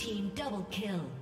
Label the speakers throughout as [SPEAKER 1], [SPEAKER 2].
[SPEAKER 1] team double kill.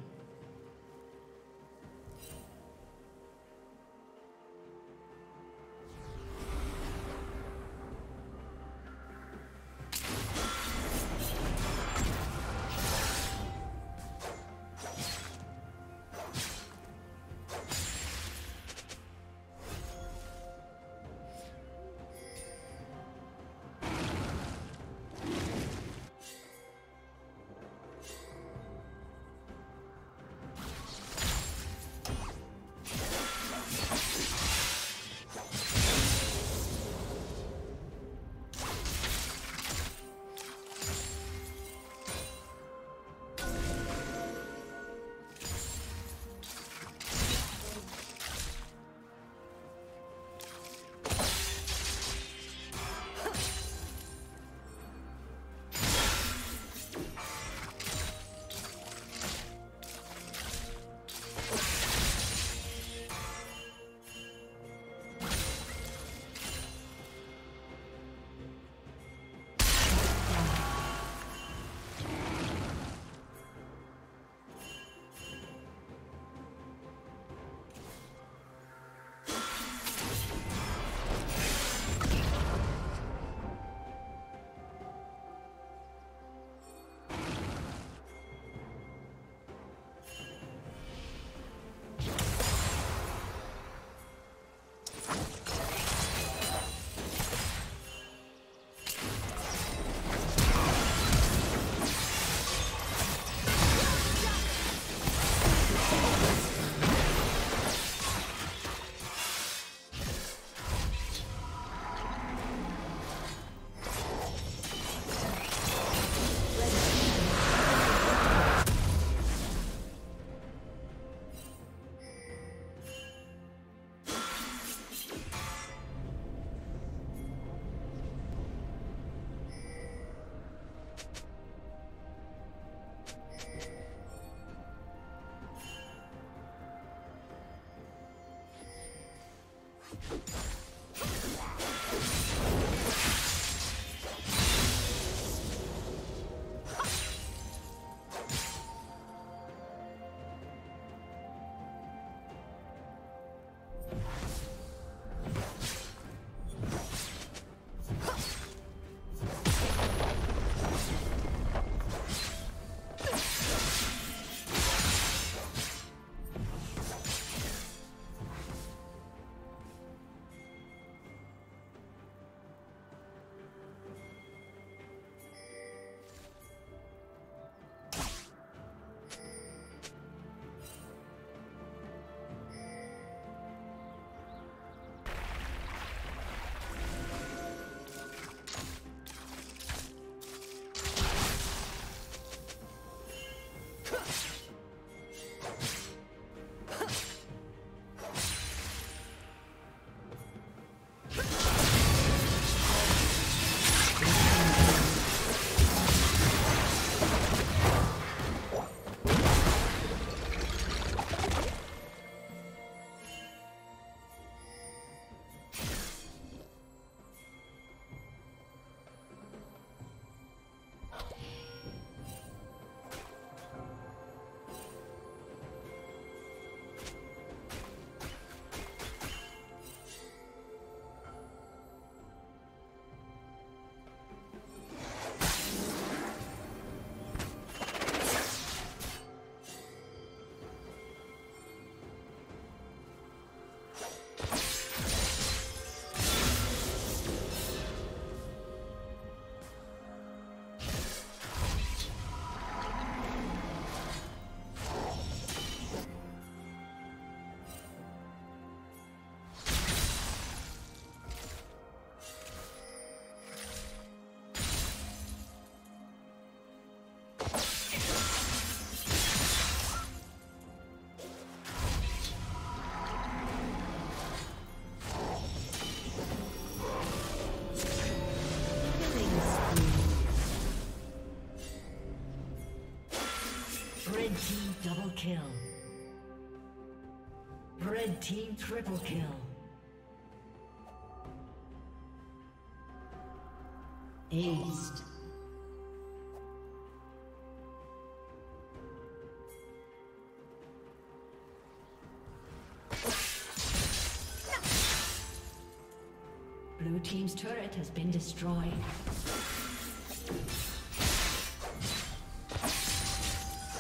[SPEAKER 1] Red team double kill. Red team triple kill. Aced. Blue team's turret has been destroyed.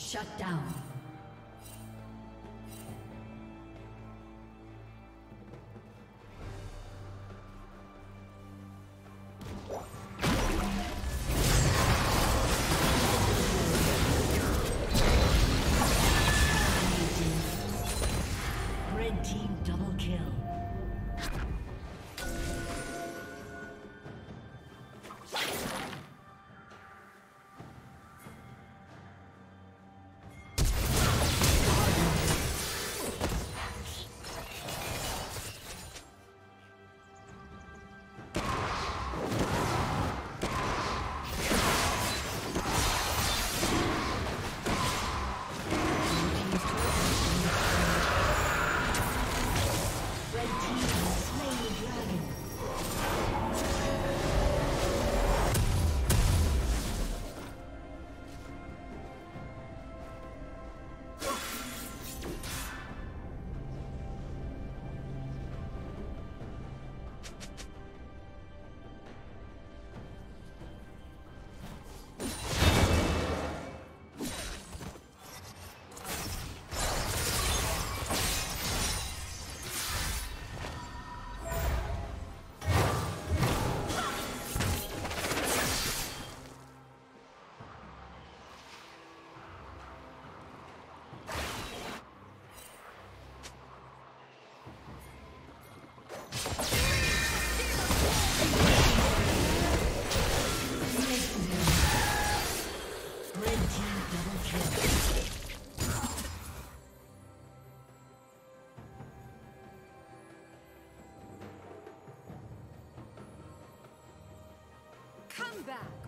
[SPEAKER 1] Shut down.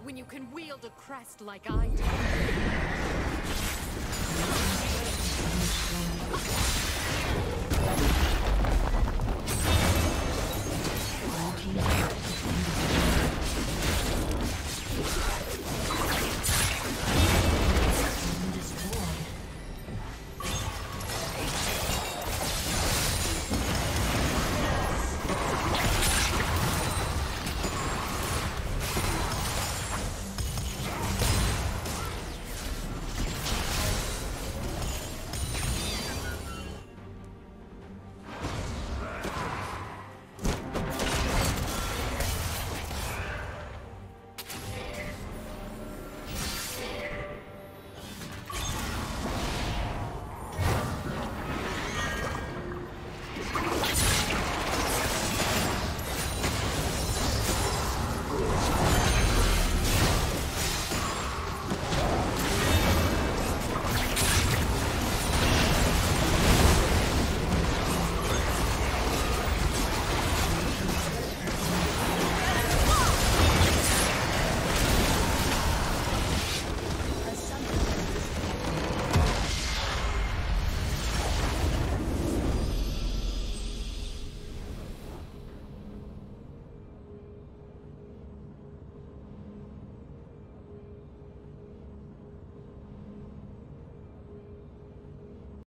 [SPEAKER 2] When you can wield a crest like I do.